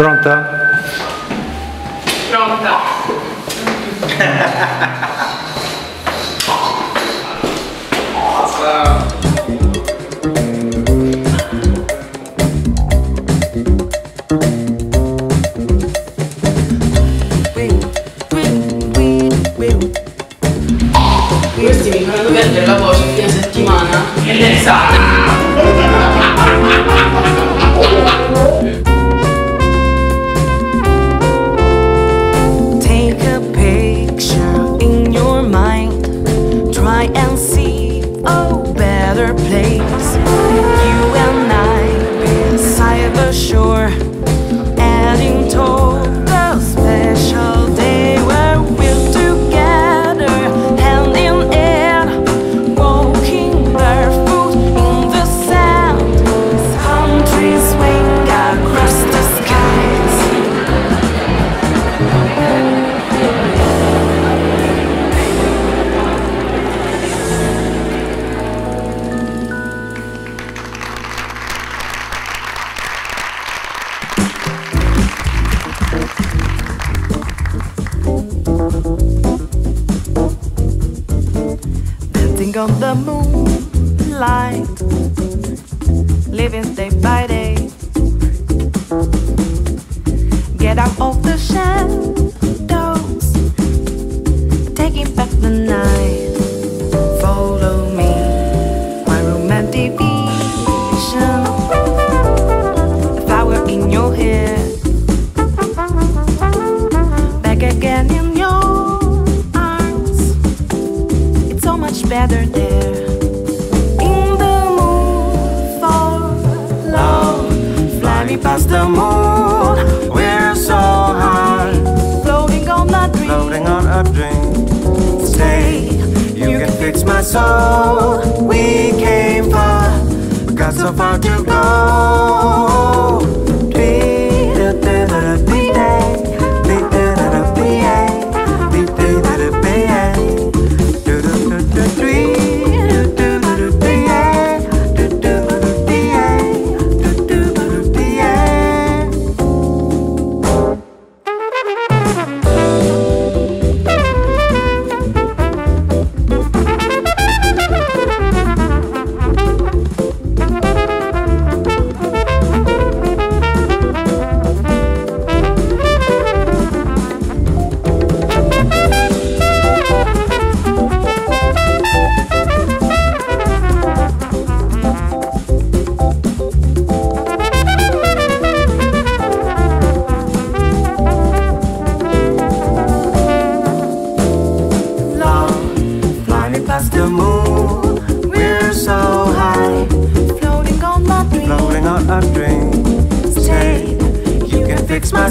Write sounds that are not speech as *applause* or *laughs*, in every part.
Pronta? Pronta. *laughs* Sure. Dancing on the moonlight, living day by day. Get out of the shadows, taking back the night. Better there. In the mood for love, fly me past the moon. We're so high, floating on a dream. floating on a dream. Stay, you can fix my soul. We came far, we got so far to go.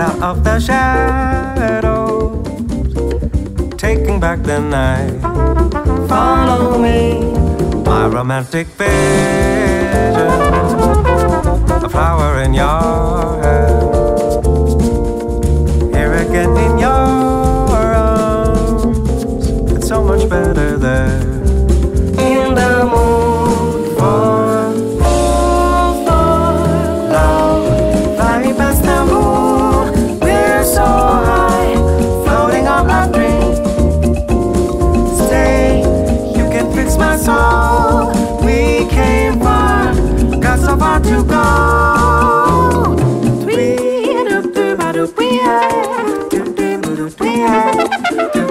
Out of the shadows, taking back the night. Follow me, my romantic vision. A flower in your Thank *laughs* you.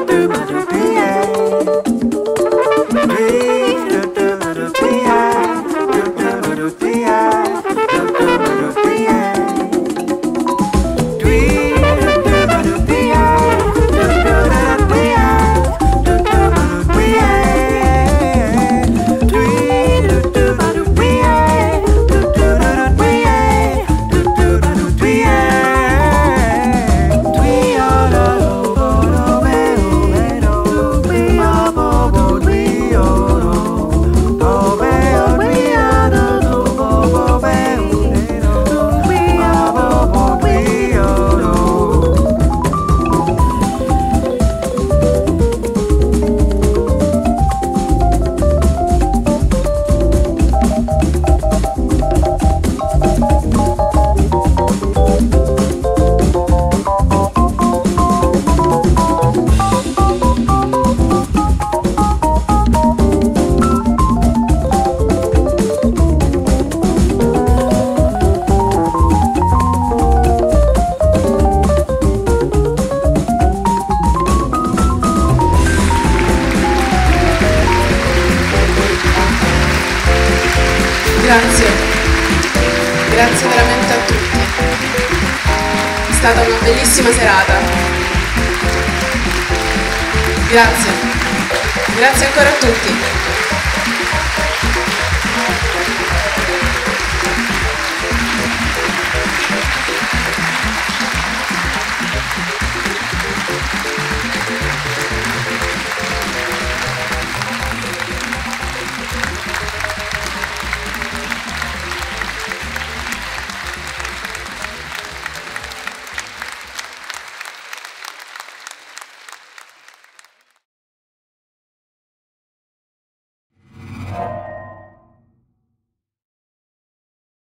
Grazie. Grazie veramente a tutti. È stata una bellissima serata. Grazie. Grazie ancora a tutti.